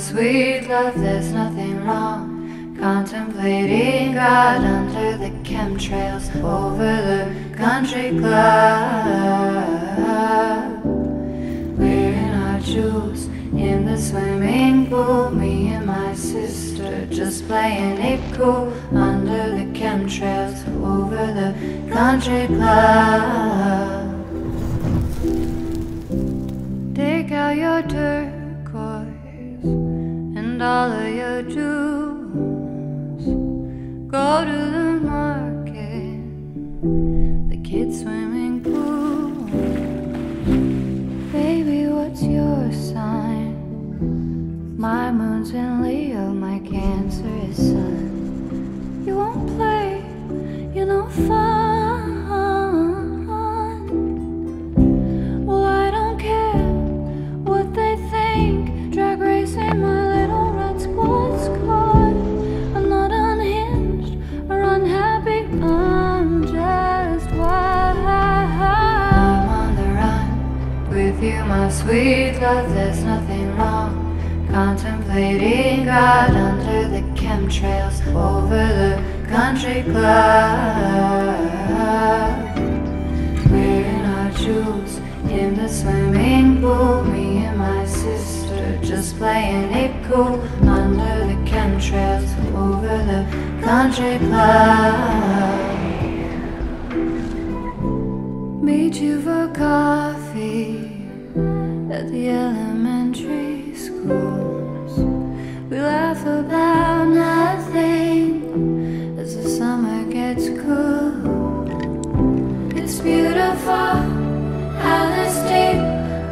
Sweet love, there's nothing wrong. Contemplating God under the chemtrails over the country club. Wearing our jewels in the swimming pool. Me and my sister just playing it cool under the chemtrails over the country club. Take out your turquoise the kids' swimming pool. Baby, what's your sign? My moon's in Leo, my Cancer is Sun. You won't play, you know fun. My sweet love. There's nothing wrong. Contemplating God under the chemtrails over the country club. Wearing our jewels in the swimming pool. Me and my sister just playing it cool under the chemtrails over the country club. Meet you for coffee at the elementary schools. We laugh about nothing as the summer gets cool. It's beautiful how this deep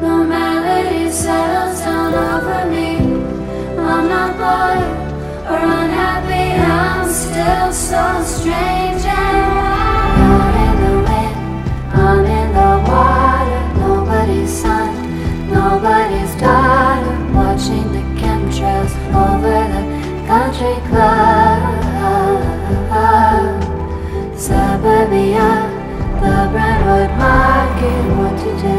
normality settles down over me. I'm not bored or unhappy, I'm still so strange to do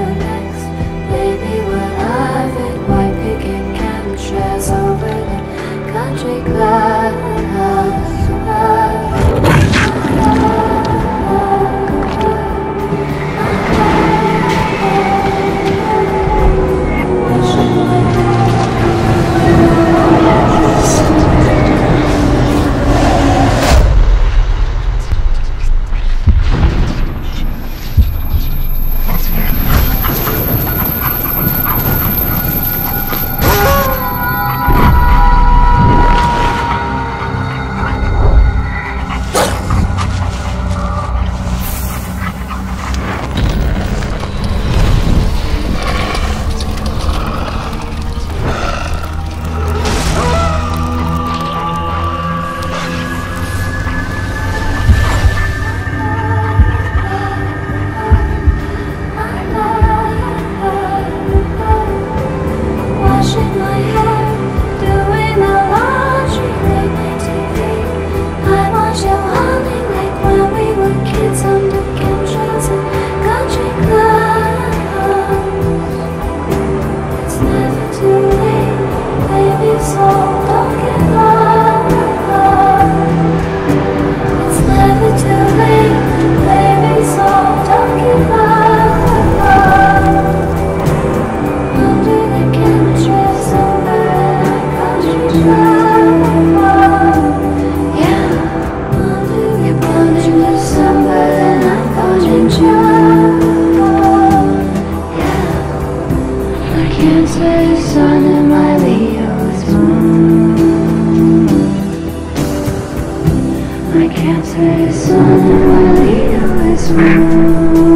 I can't say sun in my Leo's moon.